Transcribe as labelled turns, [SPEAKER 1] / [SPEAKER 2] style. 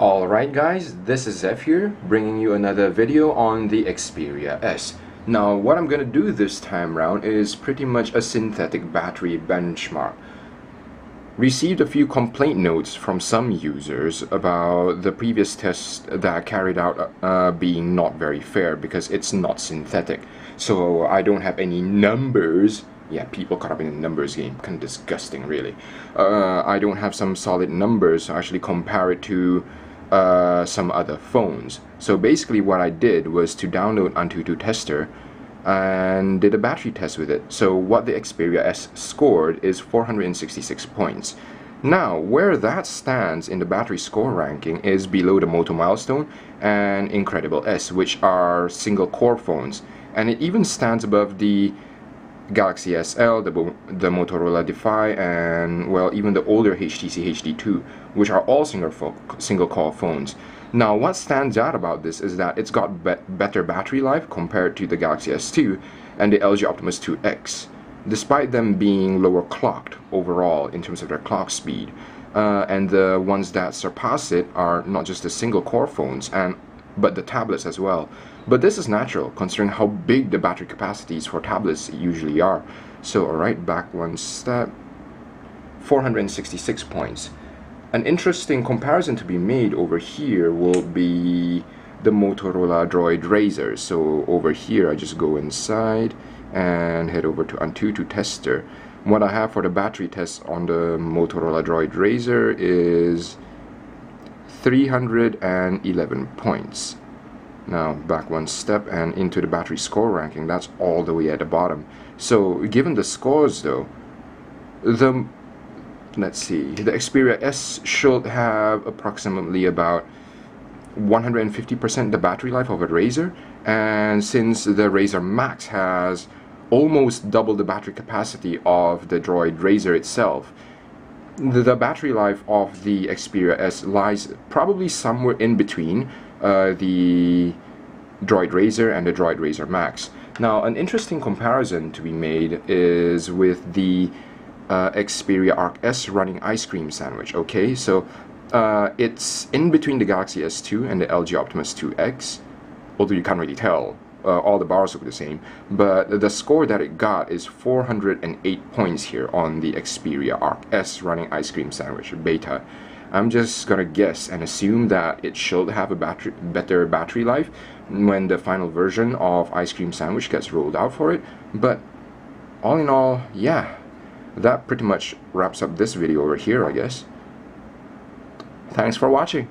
[SPEAKER 1] Alright guys, this is Zeph here, bringing you another video on the Xperia S. Now what I'm gonna do this time round is pretty much a synthetic battery benchmark. Received a few complaint notes from some users about the previous test that I carried out uh, being not very fair because it's not synthetic. So I don't have any numbers yeah, people caught up in the numbers game. Kind of disgusting, really. Uh, I don't have some solid numbers to actually compare it to uh, some other phones. So basically what I did was to download Antutu Tester and did a battery test with it. So what the Xperia S scored is 466 points. Now, where that stands in the battery score ranking is below the Moto Milestone and Incredible S, which are single core phones. And it even stands above the Galaxy SL, the, the Motorola Defy, and well, even the older HTC HD2, which are all single, single core phones. Now, what stands out about this is that it's got be better battery life compared to the Galaxy S2 and the LG Optimus 2X, despite them being lower clocked overall in terms of their clock speed. Uh, and the ones that surpass it are not just the single core phones and but the tablets as well. But this is natural considering how big the battery capacities for tablets usually are. So alright, back one step. 466 points. An interesting comparison to be made over here will be the Motorola Droid Razr. So over here I just go inside and head over to Antutu Tester. What I have for the battery test on the Motorola Droid Razr is 311 points. Now back one step and into the battery score ranking, that's all the way at the bottom. So given the scores though, the let's see, the Xperia S should have approximately about 150% the battery life of a Razr and since the Razr Max has almost double the battery capacity of the Droid Razr itself, the battery life of the Xperia S lies probably somewhere in between uh, the Droid Razr and the Droid Razr Max. Now, an interesting comparison to be made is with the uh, Xperia Arc S running ice cream sandwich. Okay, so uh, it's in between the Galaxy S2 and the LG Optimus 2X, although you can't really tell uh, all the bars look the same, but the score that it got is 408 points here on the Xperia Arc S running ice cream sandwich beta. I'm just gonna guess and assume that it should have a battery, better battery life when the final version of ice cream sandwich gets rolled out for it, but all in all, yeah, that pretty much wraps up this video over here, I guess. Thanks for watching.